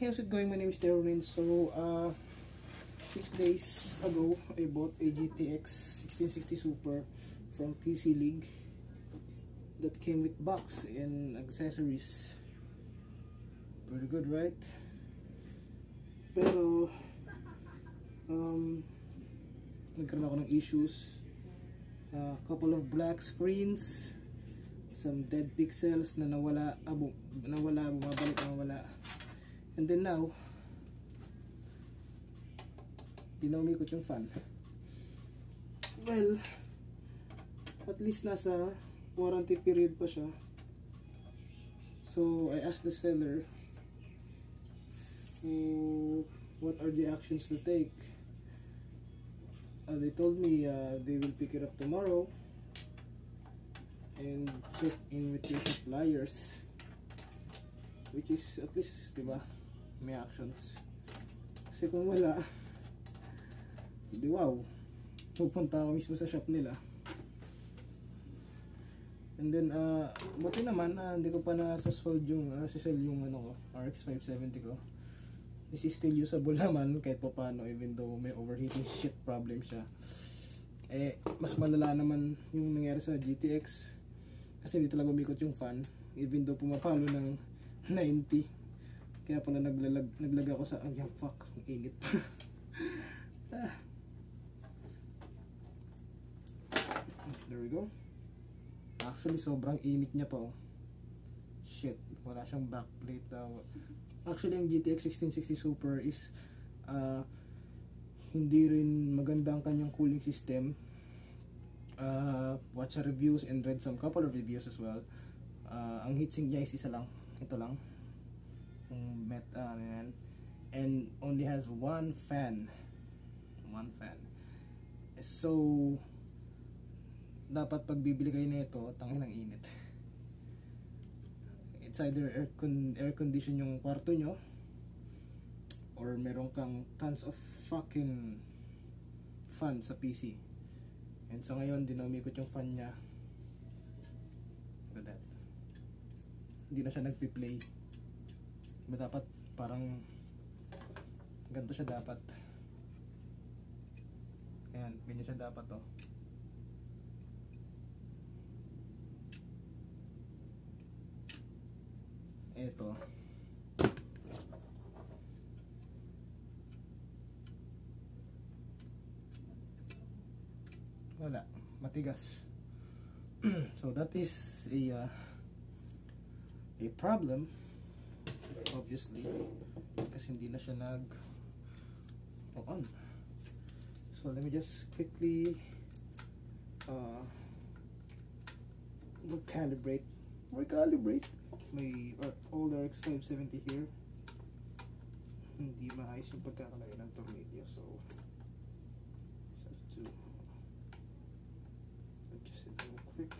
How's it going? My name is Darwin. So, uh, six days ago, I bought a GTX 1660 Super from PC League that came with box and accessories. Pretty good, right? Pero, um, nagkaroon ako ng issues. A couple of black screens, some dead pixels na nawala, abo, nawala, bumabalik, nawala. And then now, di na umikot yung fan. Well, at least nasa warranty period pa siya. So, I asked the seller for what are the actions to take. Uh, they told me uh, they will pick it up tomorrow and check in with your suppliers which is at least, di ba? May actions. Kasi kung wala di wow pupunta ako mismo sa shop nila. And then uh, buti naman uh, hindi ko pa na-solve yung uh, sell yung ano ko RX 570 ko. This is still usable naman kahit pa paano even though may overheating shit problem siya. Eh mas malala naman yung nangyari sa GTX kasi hindi talaga umikot yung fan even though pumapalo ng 90 kaya pala naglalag, naglag ako sa, ay fuck, ang init pa. ah. There we go. Actually, sobrang init niya pa oh. Shit, wala siyang backplate daw. Actually, ang GTX 1660 Super is uh, hindi rin maganda ang kanyang cooling system. Uh, watch reviews and read some couple of reviews as well. Uh, ang heatsink niya is isa lang. Ito lang met uh, yan and only has one fan. One fan. So dapat pag bibili kayo nito tangin ng init. It's either air, con air condition yung kwarto nyo or meron kang tons of fucking fan sa PC and so ngayon dinamikot yung fan nya look at that. Hindi na siya nagpi-play Diba dapat parang ganito siya dapat. Ayan, ganyan siya dapat to. Oh. Ito. Wala, matigas. so that is a uh, a problem obviously. Kasi hindi na siya nag on. So let me just quickly uh, recalibrate. Recalibrate? May uh, old RX 570 here. Hindi maayos yung pagkakalagay ng tornilyo so to just do quick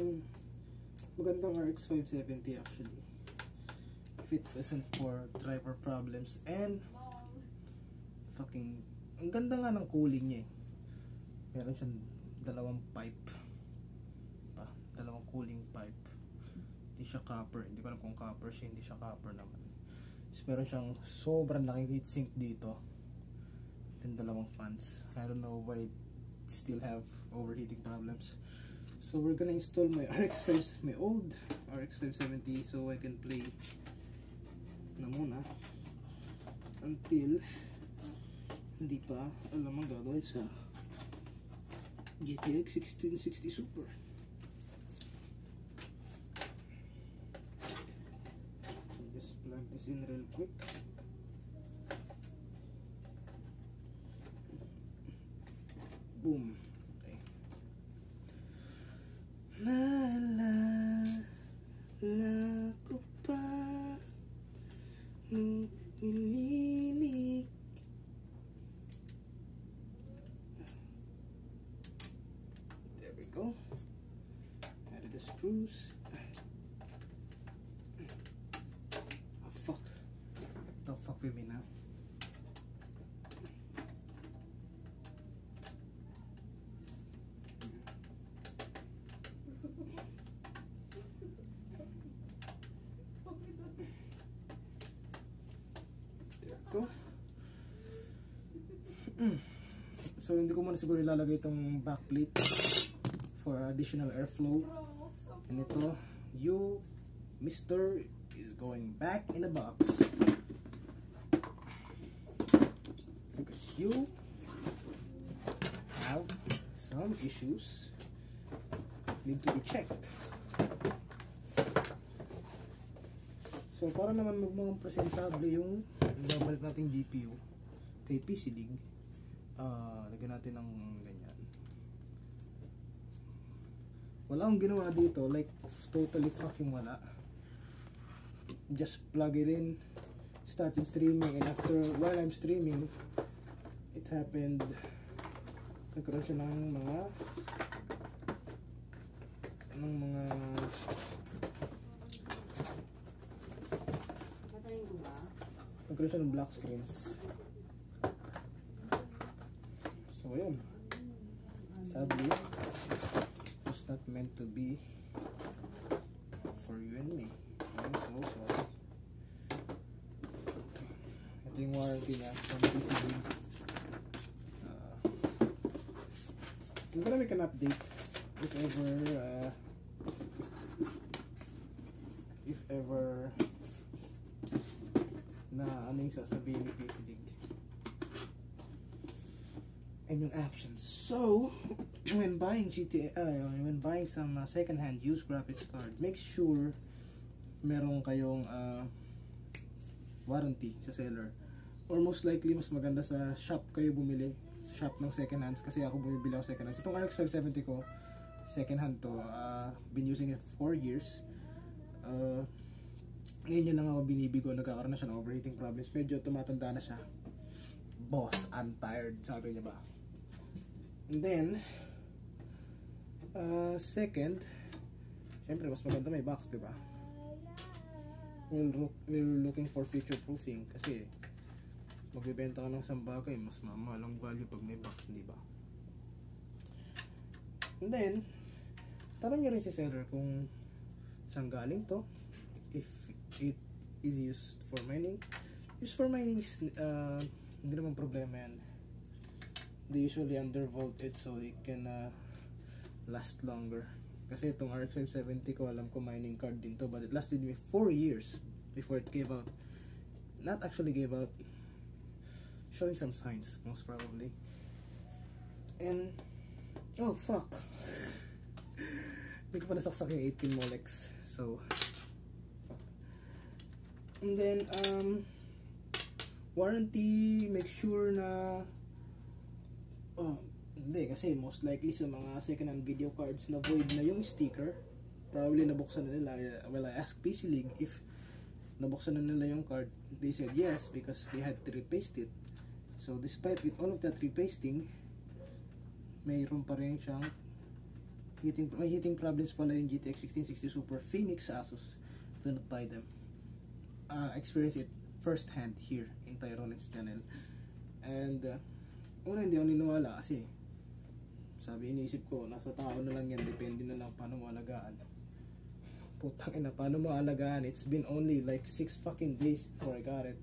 Mm, magandang RX 570 actually. If it wasn't for driver problems and fucking ang ganda nga ng cooling niya eh. Meron siyang dalawang pipe. Pa, dalawang cooling pipe. Hindi siya copper. Hindi ko alam kung copper siya. Hindi siya copper naman. So, meron siyang sobrang laking heatsink dito. Then dalawang fans. I don't know why it still have overheating problems. So we're gonna install my RX 5, my old RX 570 so I can play na muna until hindi pa alam ang gagawin sa GTX 1660 Super. Just plug this in real quick. Boom. Naalala ko pa nung nililig There we go. Added the screws. Oh fuck. Don't fuck with me now. So hindi ko muna siguro ilalagay itong backplate for additional airflow. And ito, you, Mr. is going back in the box. Because you have some issues need to be checked. So para naman magmukhang presentable yung babalik nating GPU kay PC Dig, uh, lagyan natin ng ganyan. Wala akong ginawa dito, like totally fucking wala. Just plug it in, started streaming, and after while I'm streaming, it happened, nagkaroon siya ng mga ng mga nagkaroon siya ng black screens so yun. Sadly it was not meant to be for you and me. I'm so sorry. Ito yung warranty niya. From PCB uh, I'm gonna make an update if ever uh, if ever na ano yung sasabihin ni PC Dig and yung actions. So when buying GTA uh, when buying some uh, second hand used graphics card make sure meron kayong uh, warranty sa seller. Or most likely mas maganda sa shop kayo bumili sa shop ng second hands kasi ako bumibili ako second hands itong RX 570 ko second hand to uh, been using it for 4 years. Uh, ngayon yun lang ako binibigo nagkakaroon na siya ng overheating problems. Medyo tumatanda na siya. Boss I'm tired sabi niya ba and then uh, second syempre mas maganda may box diba we're, look, we're looking for future proofing kasi magbibenta ka ng isang bagay mas mamahal ang value pag may box di ba? And then tanong nyo rin si seller kung saan galing to if it is used for mining. Used for mining is uh, hindi naman problema yan they usually undervolt it so it can uh, last longer. Kasi itong RX 570 ko alam ko mining card din to but it lasted me 4 years before it gave out. Not actually gave out. Showing some signs most probably. And oh fuck. Hindi ko pa nasaksak yung 18 Molex so and then um warranty make sure na oh hindi kasi most likely sa mga second hand video cards na void na yung sticker probably nabuksan na nila. Well I asked PC League if nabuksan na nila yung card. They said yes because they had to repaste it. So despite with all of that repasting mayroon pa rin siyang heating, may heating problems pala yung GTX 1660 Super Phoenix Asus. Do not buy them. Uh, experience it first hand here in Tyronex channel. And uh, una hindi ako niniwala kasi sabi iniisip ko nasa tao na lang yan depende na lang paano mo alagaan. Putang ina paano mo alagaan? It's been only like 6 fucking days before I got it.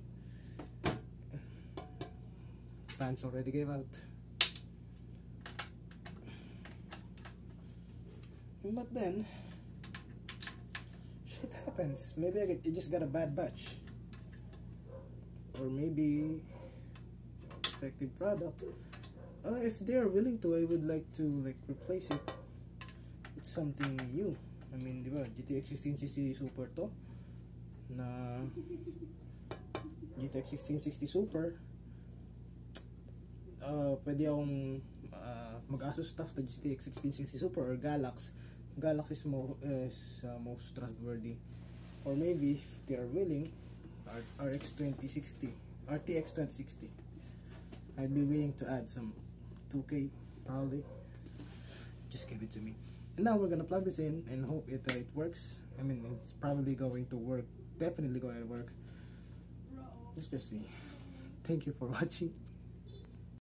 Fans already gave out. But then shit happens. Maybe I, get, I just got a bad batch. Or maybe effective product uh, if they are willing to I would like to like replace it with something new. I mean di ba GTX 1660 Super to na GTX 1660 Super uh, pwede akong uh, mag-Asus stuff to GTX 1660 Super or Galax. Galax is, mo, is uh, most trustworthy. Or maybe if they are willing RX 2060 RTX 2060 I'd be willing to add some 2k probably. Just give it to me. And now we're gonna plug this in and hope it, uh, it works. I mean it's probably going to work definitely going to work. Let's just see. Thank you for watching